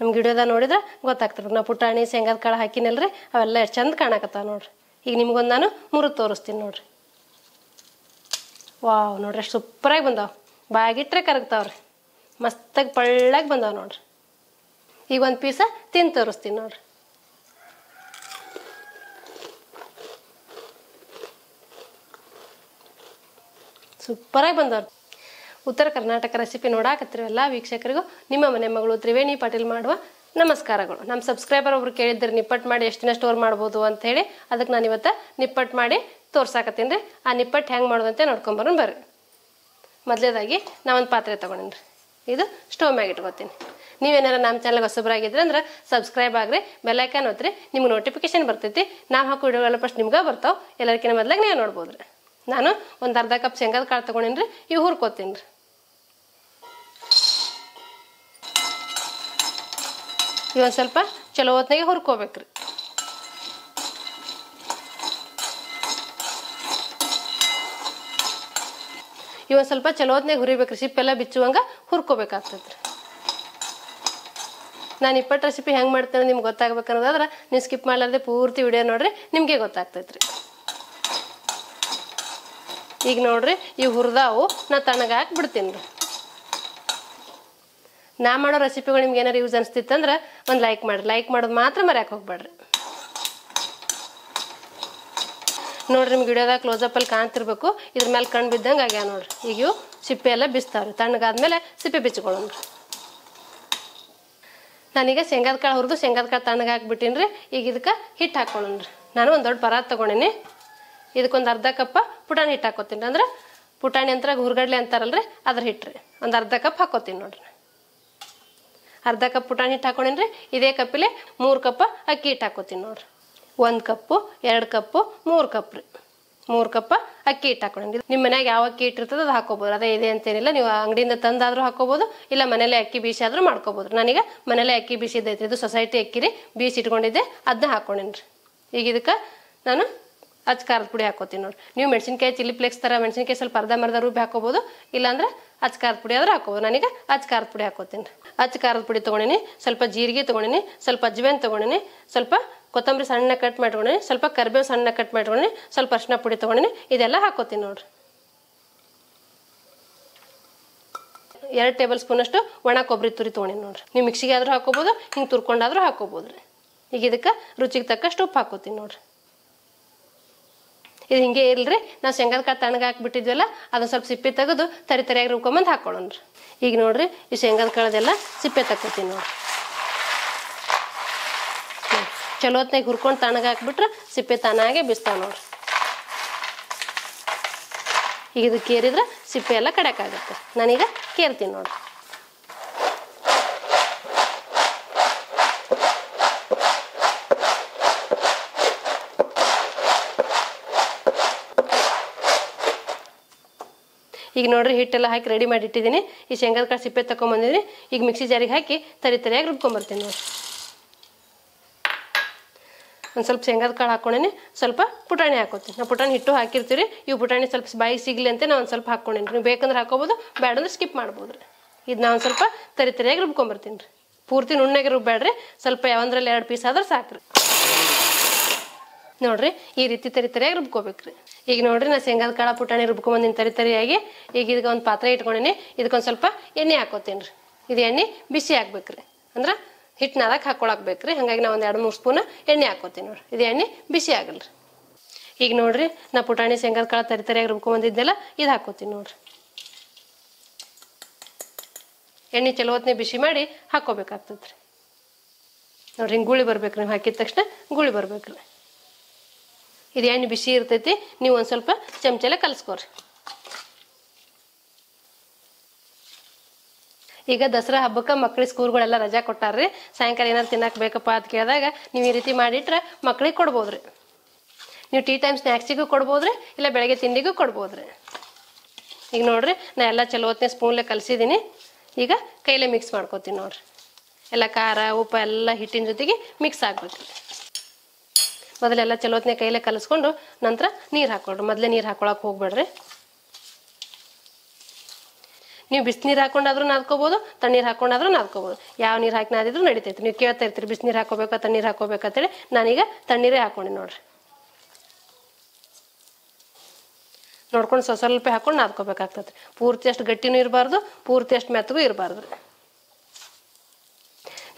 ನಮ್ಗೆ ಗಿಡದ ನೋಡಿದ್ರೆ ಗೊತ್ತಾಗ್ತದೆ. ನಾವು ಪುಟಾಣಿ, ಶೇಂಗಾದ ಕಾಳು ಹಾಕಿನಲ್ರಿ, ಅವೆಲ್ಲ ಎಷ್ಟು ಚಂದ ಕಾಣಕತ್ತಾವ ನೋಡ್ರಿ. ಈಗ ನಿಮ್ಗೊಂದು ನಾನು ಮೂರು ತೋರಿಸ್ತೀನಿ ನೋಡ್ರಿ. ವಾವ್, ನೋಡ್ರಿ ಎಷ್ಟು ಸೂಪರಾಗಿ ಬಂದಾವ. ಬಾಗಿಟ್ರೆ ಕರಗ್ತಾವ್ರಿ. ಮಸ್ತಾಗಿ ಪಳ್ಳಾಗಿ ಬಂದಾವ ನೋಡ್ರಿ. ಈಗ ಒಂದು ಪೀಸ ತಿಂದು ತೋರಿಸ್ತೀನಿ ನೋಡ್ರಿ. ಸೂಪರಾಗಿ ಬಂದವ್ರು. ಉತ್ತರ ಕರ್ನಾಟಕ ರೆಸಿಪಿ ನೋಡಾಕತ್ತಿರೋ ಎಲ್ಲ ವೀಕ್ಷಕರಿಗೂ, ನಿಮ್ಮ ಮನೆ ಮಗಳು ತ್ರಿವೇಣಿ ಪಾಟೀಲ್ ಮಾಡುವ ನಮಸ್ಕಾರಗಳು. ನಮ್ಮ ಸಬ್ಸ್ಕ್ರೈಬರ್ ಒಬ್ರು ಕೇಳಿದ್ರು ನಿಪ್ಪಟ್ಟು ಮಾಡಿ ಎಷ್ಟು ದಿನ ಸ್ಟೋರ್ ಮಾಡ್ಬೋದು ಅಂತ ಹೇಳಿ ಅದಕ್ಕೆ ನಾನು ಇವತ್ತು ನಿಪ್ಪಟ್ಟು ಮಾಡಿ ತೋರ್ಸಾಕತ್ತೀನಿ ರೀ. ಆ ನಿಪ್ಪಟ್ಟು ಹೆಂಗೆ ಮಾಡೋದಂತೆ ನೋಡ್ಕೊಂಬರೋಣ ಬರ್ರಿ. ಮೊದಲೇದಾಗಿ ಒಂದು ಪಾತ್ರೆ ತೊಗೊಂಡಿನಿ ಇದು ಸ್ಟವ್ ಮ್ಯಾಗ ಇಟ್ಕೊತೀನಿ. ನೀವೇನಾರ ನಮ್ಮ ಚಾನಲ್ಗೆ ಹೊಸಬ್ರಾಗಿದ್ರೆ ಅಂದ್ರೆ ಸಬ್ಸ್ಕ್ರೈಬ್ ಆಗ್ರಿ ಬೆಲ್ಲೈಕನ್ ಒತ್ತಿರಿ, ನಿಮ್ಗೆ ನೋಟಿಫಿಕೇಶನ್ ಬರ್ತೈತಿ. ನಾವು ಹಾಕೋ ವಿಡಿಯೋಗಳ ಫಸ್ಟ್ ನಿಮ್ಗೆ ಬರ್ತಾವೆ. ಎಲ್ಲರಿಗಿಂತ ಮೊದ್ಲಾಗ ನೀವು ನೋಡ್ಬೋದು ರೀ ನಾನು ಒಂದು ಅರ್ಧ ಕಪ್ ಶೇಂಗಾದ ಕಾಳು ತೊಗೊಂಡಿನಿ ರೀ, ಇವು ಹುರ್ಕೋತೀನಿ ರೀ. ಇವೊಂದು ಸ್ವಲ್ಪ ಚಲೋ ಹೊತ್ನಾಗೆ ಹುರ್ಕೋಬೇಕು ರೀ ಇವೊಂದು ಸ್ವಲ್ಪ ಚಲೋ ಹುರಿಬೇಕು ಸಿಪ್ಪೆಲ್ಲ ಬಿಚ್ಚುವಂಗೆ ಹುರ್ಕೋಬೇಕಾಗ್ತದ್ರಿ. ನಾನು ಇಪ್ಪತ್ತು ರೆಸಿಪಿ ಹೆಂಗೆ ಮಾಡ್ತೇನೆ ನಿಮ್ಗೆ ಗೊತ್ತಾಗ್ಬೇಕನ್ನೋದಾದ್ರೆ ನೀವು ಸ್ಕಿಪ್ ಮಾಡಲಾರ್ದೆ ಪೂರ್ತಿ ವಿಡಿಯೋ ನೋಡ್ರಿ, ನಿಮಗೆ ಗೊತ್ತಾಗ್ತೈತ್ರಿ. ಈಗ ನೋಡ್ರಿ, ಈ ಹುರಿದಾವು ನಾ ತಣ್ಣಗೆ ಹಾಕಿ ಬಿಡ್ತೀನಿ ರೀ ನಾ ಮಾಡೋ ರೆಸಿಪಿಗಳು ನಿಮ್ಗೆ ಏನಾರು ಯೂಸ್ ಅನಿಸ್ತಿತ್ತಂದ್ರೆ ಒಂದು ಲೈಕ್ ಮಾಡಿರಿ ಲೈಕ್ ಮಾಡೋದು ಮಾತ್ರ ಮರ್ಯಾಕೆ ಹೋಗ್ಬೇಡ್ರಿ. ನೋಡ್ರಿ ನಿಮ್ಗೆ ವಿಡಿಯೋದಾಗ ಕ್ಲೋಸಪ್ಪಲ್ಲಿ ಕಾಣ್ತಿರ್ಬೇಕು. ಇದ್ರ ಮೇಲೆ ಕಣ್ಣು ಬಿದ್ದಂಗೆ ಆಗ್ಯಾವ ನೋಡ್ರಿ. ಈಗ ಸಿಪ್ಪೆ ಎಲ್ಲ ಬಿಸ್ತಾವ್ರಿ. ತಣ್ಣಗಾದ್ಮೇಲೆ ಸಿಪ್ಪೆ ಬಿಚ್ಕೊಳ್ಳೋಣ ನಾನೀಗ ಶೇಂಗಾದ ಕಾಳು ಹುರಿದು ಶೇಂಗಾದ ಕಾಳು ತಣ್ಣಗೆ ಹಾಕ್ಬಿಟ್ಟಿನಿ ರೀ ಈಗ ಇದಕ್ಕೆ ಹಿಟ್ಟು ಹಾಕ್ಕೊಳ್ಳೋಣ ರೀ ನಾನು ಒಂದು ದೊಡ್ಡ ಪರಾತ್ ತೊಗೊಂಡಿನಿ. ಇದಕ್ಕೊಂದು ಅರ್ಧ ಕಪ್ಪ ಪುಟಾಣಿ ಹಿಟ್ಟು ಹಾಕೋತೀನಿ. ಅಂದ್ರೆ ಪುಟಾಣಿ ಅಂತ ಹುರ್ಗಡ್ಲೆ ಅಂತಾರಲ್ರಿ, ಅದ್ರ ಹಿಟ್ಟು ರೀ ಒಂದು ಅರ್ಧ ಕಪ್ ಹಾಕೋತೀನಿ ನೋಡ್ರಿ. ಅರ್ಧ ಕಪ್ ಪುಟಾಣಿ ಹಿಟ್ಟು ಹಾಕೊಂಡೇನ್ರಿ, ಇದೇ ಕಪ್ಪಿಲೆ ಮೂರು ಕಪ್ ಅಕ್ಕಿ ಹಿಟ್ಟು ಹಾಕೋತೀನಿ ನೋಡ್ರಿ. ಒಂದು ಕಪ್ಪು ಎರಡು ಕಪ್ಪು ಮೂರು ಕಪ್ ರೀ. ಮೂರು ಕಪ್ಪ ಅಕ್ಕಿ ಹಿಟ್ಟು ಹಾಕೊಂಡಿ ನಿಮ್ಮ ಮನ್ಯಾಗ ಯಾವ ಅಕ್ಕಿ ಹಿಟ್ಟು ಇರ್ತದೆ ಅದು ಹಾಕೋಬೋದು. ಅದೇ ಇದೆ ಅಂತೇನಿಲ್ಲ, ನೀವು ಅಂಗಡಿಯಿಂದ ತಂದಾದರೂ ಹಾಕೋಬೋದು, ಇಲ್ಲ ಮನೇಲೆ ಅಕ್ಕಿ ಬೀಸಿ ಆದರೂ ಮಾಡ್ಕೋಬೋದು. ನನಗೆ ಮನೇಲೆ ಅಕ್ಕಿ ಬೀಸಿದ್ದೈತೆ ಇದು ಸೊಸೈಟಿ ಅಕ್ಕಿ ರೀ ಬೀಸಿ ಇಟ್ಕೊಂಡಿದ್ದೆ ಅದನ್ನ ಹಾಕೊಂಡೇನಿ ರೀ ಈಗ ಇದಕ್ಕೆ ನಾನು ಅಚ್ಚ ಖಾರದ ಪುಡಿ ಹಾಕೋತೀನಿ ನೋಡಿ ನೀವು ಮೆಣಸಿನ್ಕಾಯಿ ಚಿಲ್ಲಿ ಫ್ಲೇಕ್ಸ್ ಥರ ಮೆಣಸಿನ್ಕಾಯಿ ಸ್ವಲ್ಪ ಅರ್ಧ ಮರ್ಧ ರುಬ್ಬಿ ಹಾಕೋಬೋದು, ಇಲ್ಲಾಂದ್ರೆ ಅಚ್ಚ ಖಾರದ ಪುಡಿ ಆದ್ರೆ ಹಾಕೋಬೋದು ನಾನೀಗ ಅಚ್ಚ ಖಾರದ ಪುಡಿ ಹಾಕೋತೀನಿ ಅಚ್ಚ ಖಾರದ ಪುಡಿ ತೊಗೊಂಡಿನಿ, ಸ್ವಲ್ಪ ಜೀರಿಗೆ ತೊಗೊಂಡಿನಿ, ಸ್ವಲ್ಪ ಅಜ್ವೇನ್ ತೊಗೊಂಡಿನಿ, ಸ್ವಲ್ಪ ಕೊತ್ತಂಬರಿ ಸಣ್ಣ ಕಟ್ ಮಾಡ್ಕೊಂಡಿನಿ, ಸ್ವಲ್ಪ ಕರಿಬೇವು ಸಣ್ಣ ಕಟ್ ಮಾಡ್ಕೊಂಡಿನಿ, ಸ್ವಲ್ಪ ಅರ್ಶಿನ ಪುಡಿ ತೊಗೊಂಡಿನಿ, ಇದೆಲ್ಲ ಹಾಕೋತೀನಿ ನೋಡ್ರಿ. ಎರಡು ಟೇಬಲ್ ಸ್ಪೂನಷ್ಟು ಒಣ ಕೊಬ್ಬರಿ ತುರಿ ತೊಗೊಂಡಿನಿ ನೋಡ್ರಿ. ನೀವು ಮಿಕ್ಸಿಗೆ ಆದರೂ ಹಾಕೋಬೋದು ಹಿಂಗೆ ತುರ್ಕೊಂಡಾದರೂ ಹಾಕೋಬೋದು ರೀ ಈಗ ಇದಕ್ಕೆ ರುಚಿಗೆ ತಕ್ಕಷ್ಟು ಉಪ್ಪು ಹಾಕೋತೀನಿ ನೋಡ್ರಿ. ಇದು ಹಿಂಗೆ ಇಲ್ರಿ ನಾವು ಶೇಂಗಾದ ಕಾಳು ತಣ್ಣಗೆ ಹಾಕ್ಬಿಟ್ಟಿದ್ವಲ್ಲ ಅದನ್ನ ಸ್ವಲ್ಪ ಸಿಪ್ಪೆ ತೆಗೆದು ತರಿ ತರಿಯಾಗಿ ರುಬ್ಕೊಂಬಂದು ಹಾಕೊಳ್ಳೋಣ್ರಿ ಈಗ ನೋಡ್ರಿ, ಈ ಶೇಂಗಾದ ಕಾಳದೆಲ್ಲ ಸಿಪ್ಪೆ ತಕ್ಕೋತೀನಿ ನೋಡ್ರಿ. ಚಲೋ ಹೊತ್ನಾಗ ಹುರ್ಕೊಂಡು ತಣ್ಣಗೆ ಹಾಕ್ಬಿಟ್ರೆ ಸಿಪ್ಪೆ ತಾನಾಗೆ ಬಿಸ್ತಾವ ನೋಡ್ರಿ. ಈಗ ಇದು ಕೇರಿದ್ರೆ ಸಿಪ್ಪೆ ಎಲ್ಲ ಕಡೆಕಾಗುತ್ತೆ ನಾನೀಗ ಕೇರ್ತೀನಿ ನೋಡ್ರಿ. ಈಗ ನೋಡ್ರಿ ಹಿಟ್ಟೆಲ್ಲ ಹಾಕಿ ರೆಡಿ ಮಾಡಿ ಇಟ್ಟಿದ್ದೀನಿ. ಈ ಶೇಂಗಾದ ಕಾಳು ಸಿಪ್ಪೆ ತಗೊಂಬಂದಿದ್ದೀನಿ ಈಗ ಮಿಕ್ಸಿ ಜಾರಿಗೆ ಹಾಕಿ ತರಿ ತರಿಯಾಗಿ ರುಬ್ಕೊಂಬರ್ತೀನಿ ನೋಡಿ ಒಂದು ಸ್ವಲ್ಪ ಶೇಂಗಾದ ಕಾಳು ಹಾಕ್ಕೊಂಡೇನಿ, ಸ್ವಲ್ಪ ಪುಟಾಣಿ ಹಾಕೋತೀನಿ. ನಾವು ಪುಟಾಣಿ ಹಿಟ್ಟು ಹಾಕಿರ್ತೀವಿ ಇವು ಪುಟಾಣಿ ಸ್ವಲ್ಪ ಬಾಯಿಗೆ ಸಿಗಲಿ ಅಂತ ನಾನು ಒಂದು ಸ್ವಲ್ಪ ಹಾಕ್ಕೊಂಡೇನಿ. ನೀವು ಬೇಕಂದ್ರೆ ಹಾಕೋಬೋದು ಬೇಡ ಅಂದ್ರೆ ಸ್ಕಿಪ್ ಮಾಡ್ಬೋದು ರೀ ಇದು ನಾನು ಸ್ವಲ್ಪ ತರಿ ತರಿಯಾಗಿ ರುಬ್ಕೊಂಬರ್ತೀನಿ ರೀ. ಪೂರ್ತಿ ನುಣ್ಣಗೆ ರುಬ್ಬೇಡ್ರಿ ಸ್ವಲ್ಪ ಯಾವಂದ್ರಲ್ಲಿ ಎರಡು ಪೀಸ್ ಆದ್ರೆ ಸಾಕ್ರಿ. ನೋಡ್ರಿ, ಈ ರೀತಿ ತರಿ ತರಿಯಾಗಿ ರುಬ್ಕೋಬೇಕ್ರಿ. ಈಗ ನೋಡ್ರಿ, ನಾ ಶೇಂಗಾದ ಕಾಳ ಪುಟಾಣಿ ರುಬ್ಕೊಂಬಂದಿನ ತರಿ ತರಿಯಾಗಿ. ಈಗ ಇದಕ್ಕೆ ಒಂದು ಪಾತ್ರೆ ಇಟ್ಕೊಂಡಿನಿ. ಇದಕ್ಕೊಂದು ಸ್ವಲ್ಪ ಎಣ್ಣೆ ಹಾಕೋತೀನಿ ರೀ ಇದು ಎಣ್ಣೆ ಬಿಸಿ ಹಾಕ್ಬೇಕ್ರಿ ಅಂದ್ರೆ ಹಿಟ್ಟು ನಾದಕ್ಕೆ ಹಾಕೊಳಕ್ ಬೇಕ್ರಿ ಹಾಗಾಗಿ ನಾ ಒಂದು ಎರಡು ಮೂರು ಸ್ಪೂನ್ ಎಣ್ಣೆ ಹಾಕೋತೀನಿ ನೋಡ್ರಿ. ಇದು ಎಣ್ಣೆ ಬಿಸಿ ಆಗಲ್ರಿ. ಈಗ ನೋಡ್ರಿ, ನಾ ಪುಟಾಣಿ ಶೇಂಗಾದ ಕಾಳ ತರಿ ತರಿಯಾಗಿ ರುಬ್ಕೊಂಬಂದಿದ್ದೆಲ್ಲ ಇದು ಹಾಕೋತೀನಿ ನೋಡ್ರಿ. ಎಣ್ಣೆ ಚಲೋ ಬಿಸಿ ಮಾಡಿ ಹಾಕೋಬೇಕಾಗ್ತದ್ರಿ. ನೋಡ್ರಿ, ಹಿಂಗೆ ಗುಳಿ ನೀವು ಹಾಕಿದ ತಕ್ಷಣ ಗುಳಿ ಬರ್ಬೇಕ್ರಿ. ಇದು ಎಣ್ಣೆ ಬಿಸಿ ಇರ್ತೈತಿ, ನೀವು ಒಂದು ಸ್ವಲ್ಪ ಚಮಚಲೆ ಕಲಿಸ್ಕೊರಿ ಈಗ ದಸರಾ ಹಬ್ಬಕ್ಕೆ ಮಕ್ಳಿಗೆ ಸ್ಕೂಲ್ಗಳೆಲ್ಲ ರಜಾ ಕೊಟ್ಟಾರ್ರಿ. ಸಾಯಂಕಾಲ ಏನಾರು ತಿನ್ನಕ್ಕೆ ಬೇಕಪ್ಪ ಅಂತ ಕೇಳಿದಾಗ ನೀವು ಈ ರೀತಿ ಮಾಡಿಟ್ರೆ ಮಕ್ಳಿಗೆ ಕೊಡ್ಬೋದ್ರಿ. ನೀವು ಟೀ ಟೈಮ್ ಸ್ನ್ಯಾಕ್ಸಿಗೂ ಕೊಡ್ಬೋದ್ರಿ, ಇಲ್ಲ ಬೆಳಗ್ಗೆ ತಿಂಡಿಗೂ ಕೊಡ್ಬೋದ್ರಿ. ಈಗ ನೋಡ್ರಿ, ನಾ ಎಲ್ಲ ಚಲೋ ಹೊತ್ತಿನ ಸ್ಪೂನ್ಲೆ ಕಲಿಸಿದ್ದೀನಿ ಈಗ ಕೈಲೇ ಮಿಕ್ಸ್ ಮಾಡ್ಕೋತೀನಿ ನೋಡ್ರಿ. ಎಲ್ಲ ಖಾರ, ಉಪ್ಪು ಎಲ್ಲ ಹಿಟ್ಟಿನ ಜೊತೆಗೆ ಮಿಕ್ಸ್ ಆಗ್ಬೇಕು ಮೊದಲೆಲ್ಲ ಚಲೋ ಕೈಯಲ್ಲೇ ಕೈಲೇ ಕಲಿಸ್ಕೊಂಡು ನಂತರ ನೀರು ಹಾಕೊಳ್ರಿ. ಮೊದಲೇ ನೀರು ಹಾಕೊಳಕ್ಕೆ ಹೋಗ್ಬೇಡ್ರಿ. ನೀವು ಬಿಸಿನೀರು ಹಾಕೊಂಡಾದ್ರೂ ನಾದ್ಕೋಬೋದು, ತಣ್ಣೀರು ಹಾಕೊಂಡಾದ್ರೂ ನಾದ್ಕೋಬೋದು. ಯಾವ ನೀರು ಹಾಕಿ ನಾದಿದ್ರು ನಡಿತೈತಿ. ನೀವು ಕೇಳ್ತಾ ಇರ್ತೀರಿ, ಬಿಸಿನೀರು ಹಾಕೋಬೇಕಾ, ತಣ್ಣೀರು ಹಾಕೋಬೇಕಂತೇಳಿ ನಾನೀಗ ತಣ್ಣೀರೇ ಹಾಕೊಂಡೆ ನೋಡ್ರಿ. ನೋಡ್ಕೊಂಡು ಸ್ವಲ್ಪ ಹಾಕೊಂಡು ನಾದ್ಕೋಬೇಕಾಗ್ತದೆ ಪೂರ್ತಿ ಅಷ್ಟು ಗಟ್ಟಿನೂ ಇರಬಾರ್ದು, ಪೂರ್ತಿ ಅಷ್ಟು ಮೆತ್ತಗೂ ಇರಬಾರ್ದು.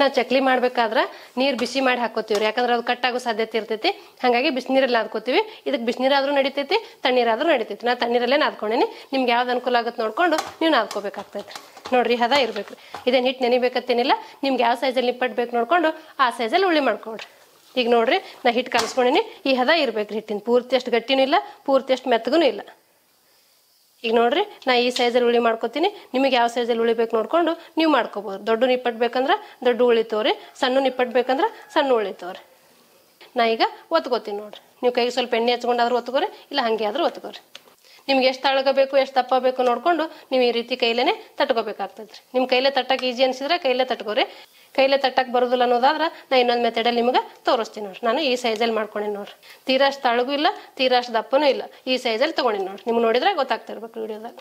ನಾವು ಚಕ್ಲಿ ಮಾಡ್ಬೇಕಾದ್ರೆ ನೀರು ಬಿಸಿ ಮಾಡಿ ಹಾಕೋತೀವಿ ಯಾಕಂದ್ರೆ ಅದು ಕಟ್ಟಾಗೋ ಸಾಧ್ಯತೆ ಇರ್ತೈತಿ. ಹಾಗಾಗಿ ಬಿಸಿನೀರಲ್ಲಿ ನಾದ್ಕೋತೀವಿ. ಇದಕ್ಕೆ ಬಿಸಿನೀರಾದ್ರೂ ನಡಿತೈತಿ, ತಣ್ಣೀರಾದ್ರೂ ನಡಿತೈತಿ. ನಾ ತಣ್ಣೀರಲ್ಲೇ ನಾದ್ಕೊಂಡೇನಿ. ನಿಮ್ಗೆ ಯಾವ್ದು ಅನುಕೂಲ ಆಗುತ್ತೆ ನೋಡ್ಕೊಂಡು ನೀವು ನಾದ್ಕೋಬೇಕಾಗ್ತೈತಿ ನೋಡ್ರಿ, ಹದ ಇರಬೇಕು ಇದೇನು ಹಿಟ್ಟು ನೆನಿಬೇಕತ್ತೇನಿಲ್ಲ, ನಿಮ್ಗೆ ಯಾವ ಸೈಜಲ್ಲಿ ನಿಪ್ಪಟ್ಬೇಕು ನೋಡ್ಕೊಂಡು ಆ ಸೈಜಲ್ಲಿ ಉಳ್ಳಿ ಮಾಡ್ಕೊಡ್ರಿ ಈಗ ನೋಡ್ರಿ, ನಾ ಹಿಟ್ಟು ಕಲಿಸ್ಕೊಂಡಿನಿ ಈ ಹದ ಇರ್ಬೇಕು ಹಿಟ್ಟಿನ. ಪೂರ್ತಿ ಅಷ್ಟು ಗಟ್ಟಿನೂ ಇಲ್ಲ, ಪೂರ್ತಿ ಅಷ್ಟು ಮೆತ್ತಗೂ ಇಲ್ಲ. ಈಗ ನೋಡ್ರಿ, ನಾ ಈ ಸೈಜಲ್ಲಿ ಉಳಿ ಮಾಡ್ಕೋತೀನಿ. ನಿಮಗೆ ಯಾವ ಸೈಜಲ್ಲಿ ಉಳಿಬೇಕು ನೋಡ್ಕೊಂಡು ನೀವು ಮಾಡ್ಕೋಬೋದು. ದೊಡ್ಡ ನಿಪ್ಪಟ್ಟು ಬೇಕಂದ್ರೆ ದೊಡ್ಡ ಉಳಿತವ್ರಿ ಸಣ್ಣ ನಿಪ್ಪಟ್ಟು ಬೇಕಂದ್ರೆ ಸಣ್ಣ ಉಳಿತವ್ರಿ ನಾ ಈಗ ಒತ್ಕೋತೀನಿ ನೋಡ್ರಿ. ನೀವು ಕೈಗೆ ಸ್ವಲ್ಪ ಎಣ್ಣೆ ಹಚ್ಕೊಂಡಾದ್ರೂ ಒತ್ಕೋರಿ, ಇಲ್ಲ ಹಾಗೆ ಆದ್ರೂ ಒತ್ಕೋರಿ. ನಿಮ್ಗೆ ಎಷ್ಟು ತಳಗ ಬೇಕು, ಎಷ್ಟು ದಪ್ಪ ಬೇಕು ನೋಡ್ಕೊಂಡು ನೀವು ಈ ರೀತಿ ಕೈಲೇನೆ ತಟ್ಕೋಬೇಕಾಗ್ತದ್ರಿ. ನಿಮ್ಮ ಕೈಲೇ ತಟ್ಟಕ್ಕೆ ಈಜಿ ಅನ್ಸಿದ್ರೆ ಕೈಲೇ ತಟ್ಕೋರಿ. ಕೈಲೇ ತಟ್ಟಕ್ಕೆ ಬರೋದಿಲ್ಲ ಅನ್ನೋದಾದ್ರೆ ನಾ ಇನ್ನೊಂದು ಮೆಥಡಲ್ಲಿ ನಿಮಗೆ ತೋರಿಸ್ತೀನಿ ನೋಡ್ರಿ. ನಾನು ಈ ಸೈಜಲ್ಲಿ ಮಾಡ್ಕೊಂಡಿನಿ ನೋಡ್ರಿ. ತೀರಾ ತಳಗೂ ಇಲ್ಲ ತೀರಾ ಅಷ್ಟು ದಪ್ಪನೂ ಇಲ್ಲ. ಈ ಸೈಜಲ್ಲಿ ತೊಗೊಂಡಿನಿ ನೋಡ್ರಿ. ನಿಮ್ಗೆ ನೋಡಿದ್ರೆ ಗೊತ್ತಾಗ್ತಿರ್ಬೇಕು ವಿಡಿಯೋದಾಗ.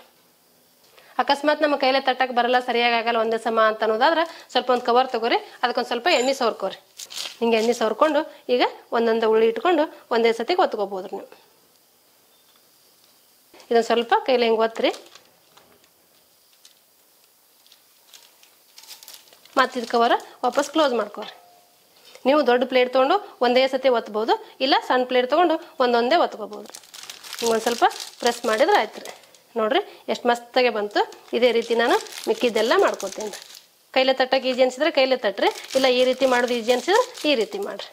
ಅಕಸ್ಮಾತ್ ನಮ್ಮ ಕೈಲೇ ತಟ್ಟಕ್ಕೆ ಬರಲ್ಲ, ಸರಿಯಾಗಿ ಆಗಲ್ಲ, ಒಂದೇ ಸಮ ಅಂತ ಅನ್ನೋದಾದ್ರೆ ಸ್ವಲ್ಪ ಒಂದು ಕವರ್ ತಗೋರಿ, ಅದಕ್ಕೊಂದು ಸ್ವಲ್ಪ ಎಣ್ಣೆ ಸವರ್ಕೋರಿ. ಹಿಂಗೆ ಎಣ್ಣೆ ಸವರ್ಕೊಂಡು ಈಗ ಒಂದೊಂದು ಉಳ್ಳಿ ಇಟ್ಕೊಂಡು ಒಂದೇ ಸತಿಗೆ ಒತ್ಕೋಬೋದ್ರಿ ನೀವು. ಇದೊಂದು ಸ್ವಲ್ಪ ಕೈಲೇ ಹಿಂಗೆ ಒತ್ತಿರಿ ಮತ್ತು ಕವರ ವಾಪಸ್ ಕ್ಲೋಸ್ ಮಾಡ್ಕೋರಿ ನೀವು ದೊಡ್ಡ ಪ್ಲೇಟ್ ತೊಗೊಂಡು ಒಂದೇ ಸತಿ ಒತ್ಬೋದು, ಇಲ್ಲ ಸಣ್ಣ ಪ್ಲೇಟ್ ತೊಗೊಂಡು ಒಂದೊಂದೇ ಒತ್ಕೋಬೋದು. ಒಂದು ಸ್ವಲ್ಪ ಪ್ರೆಸ್ ಮಾಡಿದ್ರೆ ಆಯ್ತು ರೀ ನೋಡ್ರಿ, ಎಷ್ಟು ಮಸ್ತಾಗೆ ಬಂತು. ಇದೇ ರೀತಿ ನಾನು ಮಿಕ್ಕಿದ್ದೆಲ್ಲ ಮಾಡ್ಕೊತೀನಿ ಕೈಲೇ ತಟ್ಟಕ್ಕೆ ಈಜಿ ಅನ್ಸಿದ್ರೆ ಕೈಲೆ ತಟ್ಟ್ರಿ ಇಲ್ಲ ಈ ರೀತಿ ಮಾಡೋದು ಈಜಿ ಅನ್ಸಿದ್ರೆ ಈ ರೀತಿ ಮಾಡಿರಿ.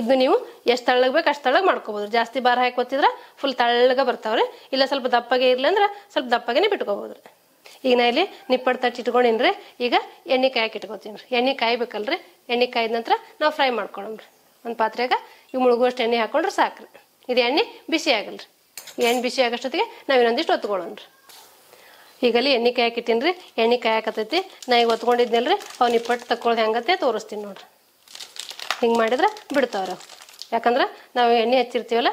ಇದನ್ನು ನೀವು ಎಷ್ಟು ತಳ್ಳಗೆ ಬೇಕು ಅಷ್ಟು ತಳ್ಳಗೆ ಮಾಡ್ಕೋಬೋದು. ಜಾಸ್ತಿ ಭಾರ ಹಾಕಿ ಕೊತ್ತಿದ್ರೆ ಫುಲ್ ತಳ್ಳಗೆ ಬರ್ತಾವ್ರಿ. ಇಲ್ಲ ಸ್ವಲ್ಪ ದಪ್ಪಗೆ ಇರಲಿ ಅಂದ್ರೆ ಸ್ವಲ್ಪ ದಪ್ಪಗೆನೇ ಬಿಟ್ಕೋಬೋದು ರೀ ಈಗ ನಾ ಇಲ್ಲಿ ನಿಪ್ಪಟ್ಟು ತಟ್ಟಿ ಇಟ್ಕೊಂಡಿನ್ರಿ. ಈಗ ಎಣ್ಣೆ ಕಾಯಕ್ಕೆ ಇಟ್ಕೊತೀನಿ ರೀ ಎಣ್ಣೆ ಕಾಯ್ಬೇಕಲ್ರಿ. ಎಣ್ಣೆ ಕಾಯ್ದ ನಂತರ ನಾವು ಫ್ರೈ ಮಾಡ್ಕೊಳಮ್ರಿ. ಒಂದು ಪಾತ್ರೆಗೆ ಇವು ಮುಳುಗುವಷ್ಟು ಎಣ್ಣೆ ಹಾಕೊಂಡ್ರೆ ರೀ ಇದು ಎಣ್ಣೆ ಬಿಸಿ ಆಗಲ್ರಿ. ರೀ ಎಣ್ಣೆ ಬಿಸಿ ಆಗೋಷ್ಟೊತ್ತಿಗೆ ನಾವು ಇನ್ನೊಂದಿಷ್ಟು ಒತ್ಕೊಳ್ಳೋಣ್ರಿ ಈಗಲ್ಲಿ ಎಣ್ಣೆ ಕಾಯಕ್ಕೆ ರೀ ಎಣ್ಣೆ ಕಾಯಕತ್ತೈತಿ ನಾ ಈಗ ಒತ್ಕೊಂಡಿದ್ನಲ್ರಿ. ಅವು ನಿಪ್ಪಟ್ಟು ತಕ್ಕೊಳ್ಳೋದು ಹೆಂಗತ್ತೆ ತೋರಿಸ್ತೀನಿ ನೋಡ್ರಿ. ಹಿಂಗೆ ಮಾಡಿದ್ರೆ ಬಿಡ್ತಾವ್ರಿ ಯಾಕಂದ್ರೆ ನಾವು ಎಣ್ಣೆ ಹಚ್ಚಿರ್ತೀವಲ್ಲ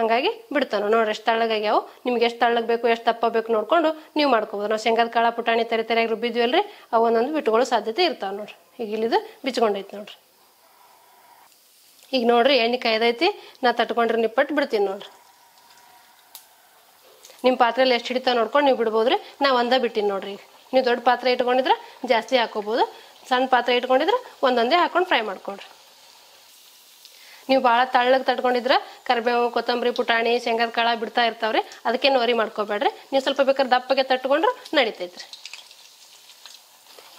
ಹಾಗಾಗಿ ಬಿಡ್ತಾನೆ. ನೋಡ್ರಿ ಎಷ್ಟು ತಳ್ಳಗಾಗ್ಯಾವು. ನಿಮ್ಗೆ ಎಷ್ಟು ತಳ್ಳಗೆ ಬೇಕು, ಎಷ್ಟು ದಪ್ಪ ಬೇಕು ನೋಡ್ಕೊಂಡು ನೀವು ಮಾಡ್ಕೋಬೋದು. ನಾವು ಶೇಂಗಾದ ಕಾಳ, ಪುಟಾಣಿ, ತರಿ ತರಿಯಾಗಿ ರುಬ್ಬಿದ್ವಲ್ರಿ ಅವು ಒಂದೊಂದು ಬಿಟ್ಕೊಳ್ಳೋ ಸಾಧ್ಯತೆ ಇರ್ತಾವೆ ನೋಡ್ರಿ. ಈಗ ಇಲ್ಲಿದು ಬಿಚ್ಕೊಂಡೈತೆ ನೋಡ್ರಿ. ಈಗ ನೋಡ್ರಿ, ಎಣ್ಣೆ ಕಾಯ್ದೈತಿ, ನಾ ತಟ್ಕೊಂಡ್ರೆ ನಿಪ್ಪಟ್ಟು ಬಿಡ್ತೀನಿ ನೋಡ್ರಿ. ನಿಮ್ಮ ಪಾತ್ರೆಯಲ್ಲಿ ಎಷ್ಟು ಹಿಡಿತಾವ ನೋಡ್ಕೊಂಡು ನೀವು ಬಿಡ್ಬೋದ್ರಿ. ನಾ ಒಂದೇ ಬಿಟ್ಟಿನಿ ನೋಡ್ರಿ ಈಗ. ನೀವು ದೊಡ್ಡ ಪಾತ್ರೆ ಇಟ್ಕೊಂಡಿದ್ರೆ ಜಾಸ್ತಿ ಹಾಕೋಬೋದು. ಸಣ್ಣ ಪಾತ್ರೆ ಇಟ್ಕೊಂಡಿದ್ರೆ ಒಂದೊಂದೇ ಹಾಕೊಂಡು ಫ್ರೈ ಮಾಡ್ಕೊಳ್ರಿ. ನೀವು ಭಾಳ ತಳ್ಳಗೆ ತಟ್ಕೊಂಡಿದ್ರೆ ಕರಿಬೇವು, ಕೊತ್ತಂಬರಿ, ಪುಟಾಣಿ, ಶೇಂಗಾದ ಕಾಳ ಬಿಡ್ತಾ ಇರ್ತಾವ್ರಿ. ಅದಕ್ಕೇನು ವರಿ ಮಾಡ್ಕೋಬೇಡ್ರಿ. ನೀವು ಸ್ವಲ್ಪ ಬೇಕಾದ್ರೆ ದಪ್ಪಗೆ ತಟ್ಕೊಂಡ್ರೆ ನಡಿತೈತ್ರಿ.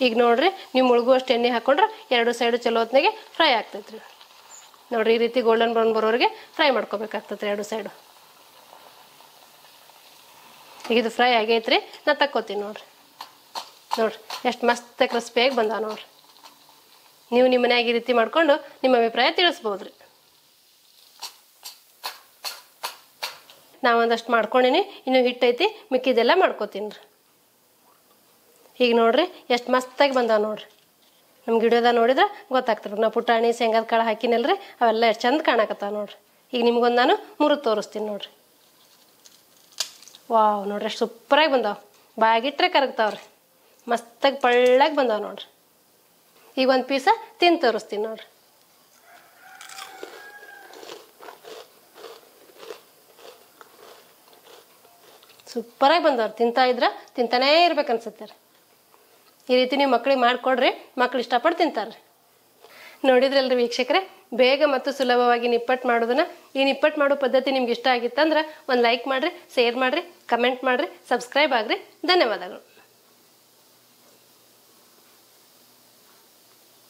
ಈಗ ನೋಡ್ರಿ, ನೀವು ಮುಳುಗುವಷ್ಟು ಎಣ್ಣೆ ಹಾಕೊಂಡ್ರೆ ಎರಡು ಸೈಡು ಚಲೋ ಹೊತ್ನಾಗೆ ಫ್ರೈ ಆಗ್ತೈತ್ರಿ. ನೋಡ್ರಿ, ಈ ರೀತಿ ಗೋಲ್ಡನ್ ಬ್ರೌನ್ ಬರೋರಿಗೆ ಫ್ರೈ ಮಾಡ್ಕೋಬೇಕಾಗ್ತೈತ್ರಿ ಎರಡು ಸೈಡು ಈಗ ಇದು ಫ್ರೈ ಆಗೈತ್ರಿ, ನಾ ತಕ್ಕೋತೀನಿ ನೋಡ್ರಿ. ನೋಡ್ರಿ, ಎಷ್ಟು ಮಸ್ತ್ ಕ್ರಿಸ್ಪಿಯಾಗಿ ಬಂದಾವ ನೋಡ್ರಿ. ನೀವು ನಿಮ್ಮ ಮನ್ಯಾಗ ಈ ರೀತಿ ಮಾಡ್ಕೊಂಡು ನಿಮ್ಮ ಅಭಿಪ್ರಾಯ ತಿಳಿಸ್ಬೋದ್ರಿ. ನಾ ಒಂದಷ್ಟು ಮಾಡ್ಕೊಂಡಿನಿ, ಇನ್ನು ಹಿಟ್ಟೈತಿ, ಮಿಕ್ಕಿದೆಲ್ಲ ಮಾಡ್ಕೋತೀನಿ ರೀ. ಈಗ ನೋಡ್ರಿ, ಎಷ್ಟು ಮಸ್ತಾಗಿ ಬಂದಾವ ನೋಡ್ರಿ. ನಮ್ಮ ಗಿಡದ ನೋಡಿದ್ರೆ ಗೊತ್ತಾಗ್ತದೆ ನಾ ಪುಟಾಣಿ, ಶೇಂಗಾದ ಕಾಳು ಹಾಕಿನಲ್ರಿ, ಅವೆಲ್ಲ ಎಷ್ಟು ಚಂದ ಕಾಣಕತ್ತಾವ ನೋಡ್ರಿ. ಈಗ ನಿಮ್ಗೊಂದು ನಾನು ಮುರು ತೋರಿಸ್ತೀನಿ ನೋಡ್ರಿ. ವಾವ್, ನೋಡ್ರಿ ಎಷ್ಟು ಸೂಪರಾಗಿ ಬಂದಾವ. ಬಾಗಿಟ್ರೆ ಕರಗ್ತಾವ್ರಿ. ಮಸ್ತಾಗಿ ಪಳ್ಳಾಗಿ ಬಂದಾವ ನೋಡ್ರಿ. ಈಗ ಒಂದು ಪೀಸ ತಿಂದು ತೋರಿಸ್ತೀನಿ ನೋಡ್ರಿ. ಸೂಪರಾಗಿ ಬಂದವ್ರು. ತಿಂತಾ ಇದ್ರ ತಿಂತಾನೇ ಇರ್ಬೇಕು ಅನ್ಸುತ್ತೆ ಈ ರೀತಿ ನೀವು ಮಕ್ಳಿಗೆ ಮಾಡಿಕೊಡ್ರಿ, ಮಕ್ಳು ಇಷ್ಟಪಟ್ಟು ತಿಂತಾರೆ ನೋಡಿದ್ರಲ್ರಿ ವೀಕ್ಷಕರೇ, ಬೇಗ ಮತ್ತು ಸುಲಭವಾಗಿ ನಿಪ್ಪಟ್ಟು ಮಾಡೋದನ್ನ. ಈ ನಿಪ್ಪಟ್ಟು ಮಾಡೋ ಪದ್ಧತಿ ನಿಮ್ಗೆ ಇಷ್ಟ ಆಗಿತ್ತಂದ್ರೆ ಒಂದು ಲೈಕ್ ಮಾಡಿರಿ ಶೇರ್ ಮಾಡಿರಿ ಕಮೆಂಟ್ ಮಾಡಿರಿ ಸಬ್ಸ್ಕ್ರೈಬ್ ಆಗ್ರಿ. ಧನ್ಯವಾದಗಳು.